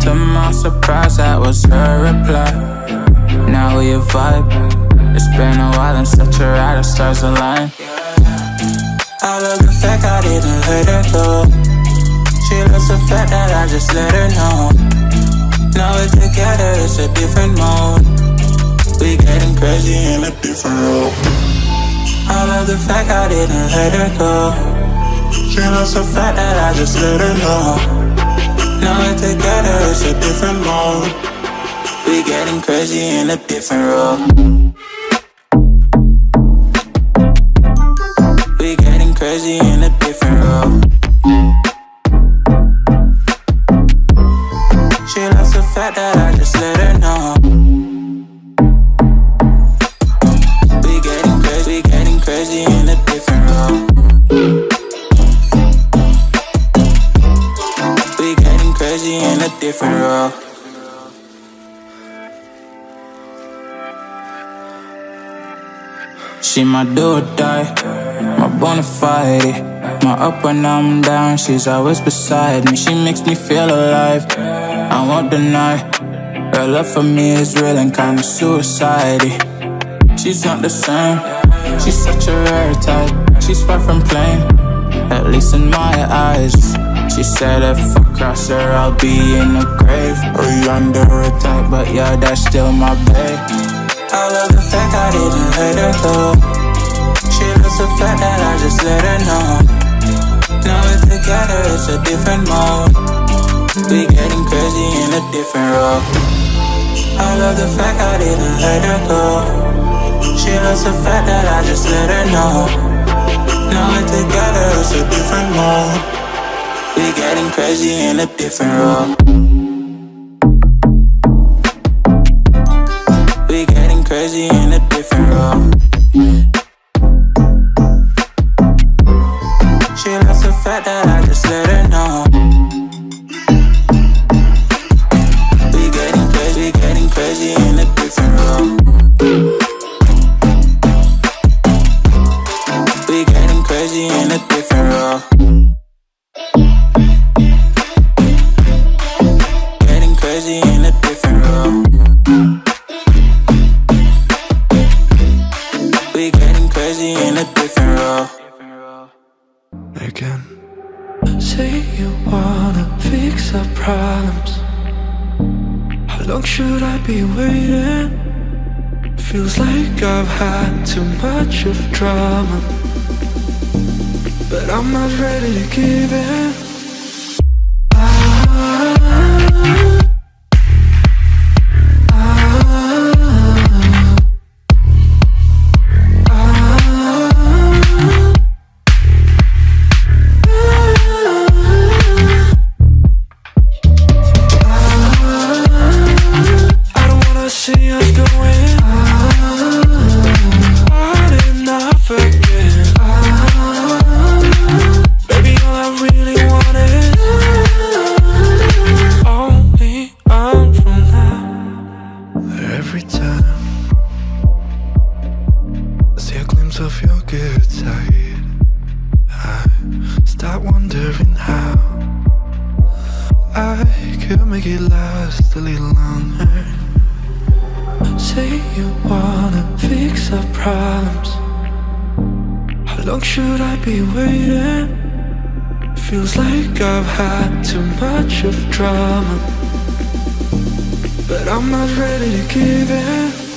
To my surprise, that was her reply. Now we vibe. It's been a while and such a ride, the stars align. I love the fact I didn't let her go. She loves the fact that I just let her know. Now we're together, it's a different mode. We getting crazy in a different role. I love the fact I didn't let her go. She loves the fact that I just let her know. Now we're together, it's a different mode. We getting crazy in a different role. We getting crazy in a different role. She loves the fact that I just let her know. We getting crazy, we getting crazy in a different role. Different. She my do or die, my bona fide. My up when I'm down, she's always beside me. She makes me feel alive. I won't deny. Her love for me is real and kinda suicide. She's not the same. She's such a rare type. She's far from plain, at least in my eyes. She said if I cross her, I'll be in the grave or under a type. But yeah, that's still my babe. I love the fact I didn't let her go. She loves the fact that I just let her know. Now we're together, it's a different mode. We getting crazy in a different role. I love the fact I didn't let her go. She loves the fact that I just let her know. Now we're together, it's a different mode. We getting crazy in a different role. We getting crazy be waiting? Feels like I've had too much of drama. But I'm not ready to give in. Could make it last a little longer. Say you wanna fix our problems. How long should I be waiting? Feels like I've had too much of drama. But I'm not ready to give in.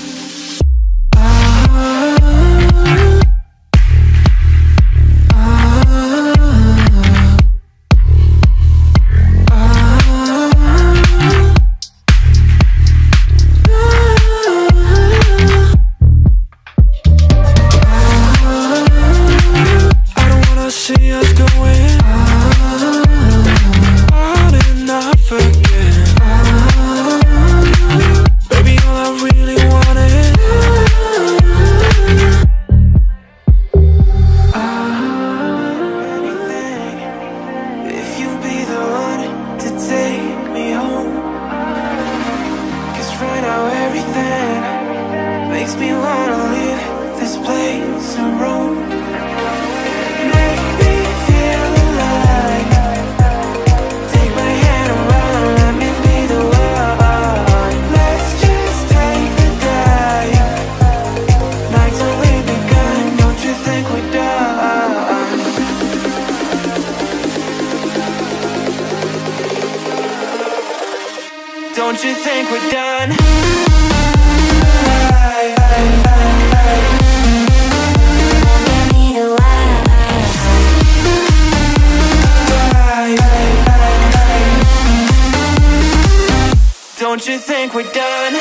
Don't you think we're done?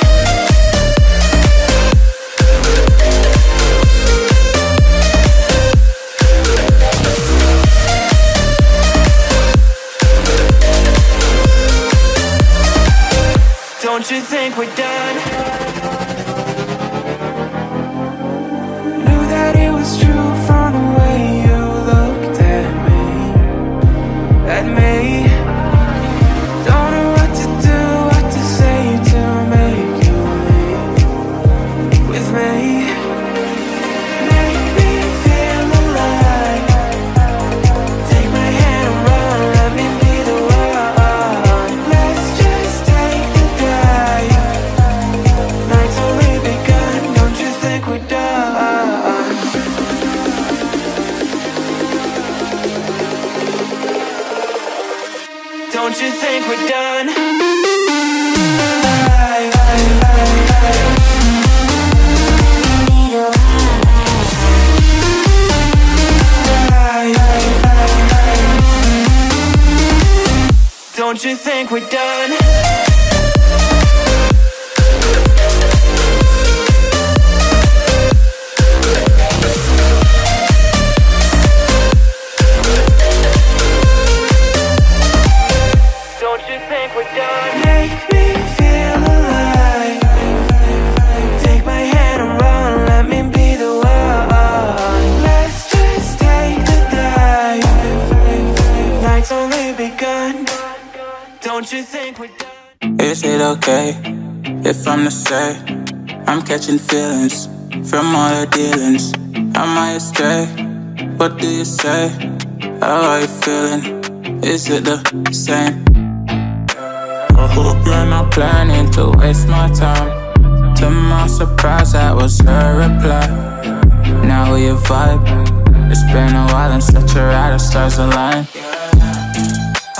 Don't you think we're done? Knew that it was true Don't you think we're done? Don't you think we're done? Make me feel alive. Don't you think we're done? Is it okay if I'm the same? I'm catching feelings from all the dealings? I astray? What do you say? How are you feeling? Is it the same? I hope you're not planning to waste my time. To my surprise, that was her reply. Now we vibe. It's been a while and such a ride, the stars align.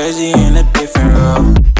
Crazy in a different role.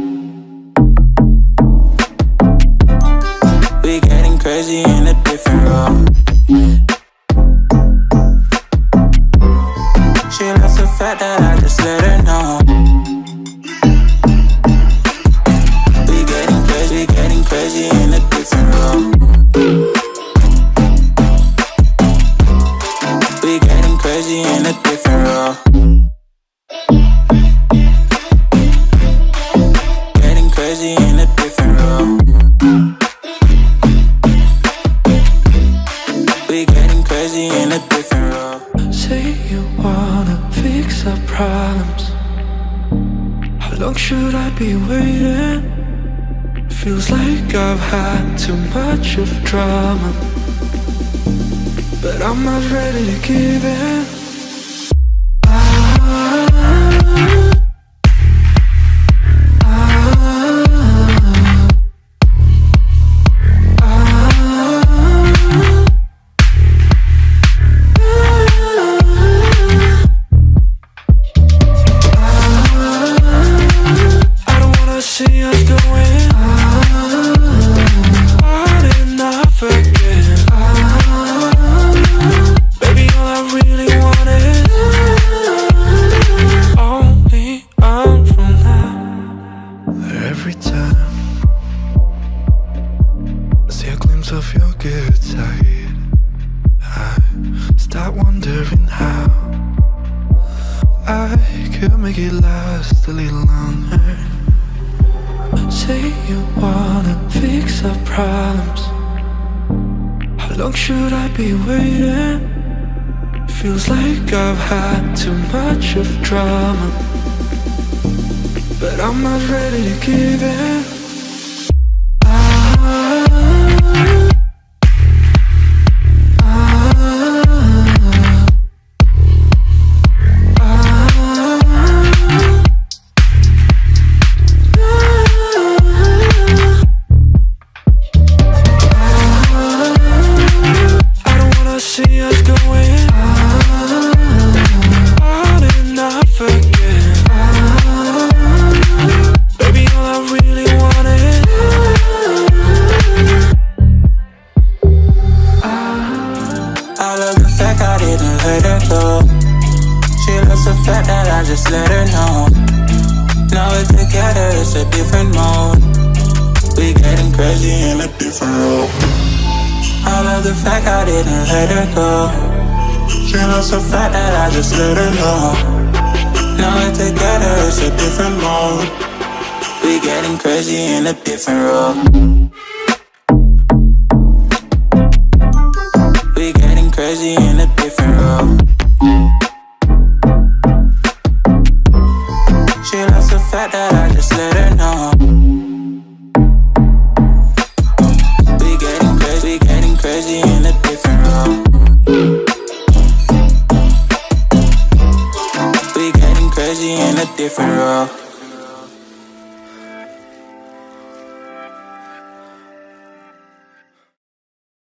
Crazy in a different role. Long should I be waiting? Feels like I've had too much of drama But I'm not ready to give in see a glimpse of your good side, I start wondering how. I could make it last a little longer. Say you wanna fix our problems. How long should I be waiting? Feels like I've had too much of drama. But I'm not ready to give in. Baby, all I really I love the fact I didn't let her go. She loves the fact that I just let her know. Now we're together, it's a different mode. We getting crazy in a different role. I love the fact I didn't let her go. She loves the fact that I just let her know. Now we're together, it's a different mode. We getting crazy in a different role. We getting crazy in a different role. She loves the fact that I